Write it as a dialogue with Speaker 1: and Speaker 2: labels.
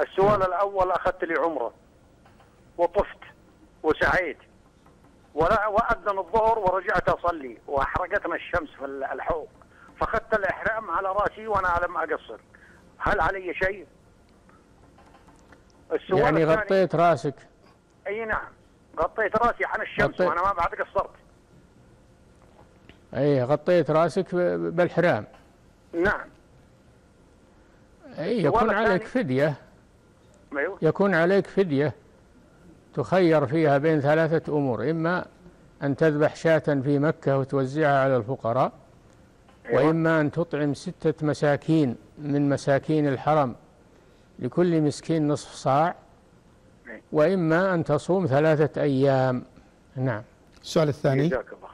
Speaker 1: السؤال الأول أخذت لي عمرة وطفت وسعيت ولا وأذن الظهر ورجعت أصلي وأحرقتنا الشمس في الحوض فأخذت الإحرام على رأسي وأنا لم أقصر هل علي شيء؟
Speaker 2: السؤال يعني غطيت رأسك
Speaker 1: أي نعم غطيت رأسي عن الشمس غطيت. وأنا ما بعد قصرت
Speaker 2: أي غطيت رأسك بالحرام
Speaker 1: نعم
Speaker 2: أي يكون عليك فدية أيوه. يكون عليك فدية تخير فيها بين ثلاثة أمور إما أن تذبح شاة في مكة وتوزعها على الفقراء أيوة. وإما أن تطعم ستة مساكين من مساكين الحرم لكل مسكين نصف صاع وإما أن تصوم ثلاثة أيام. نعم.
Speaker 3: السؤال الثاني. جزاك الله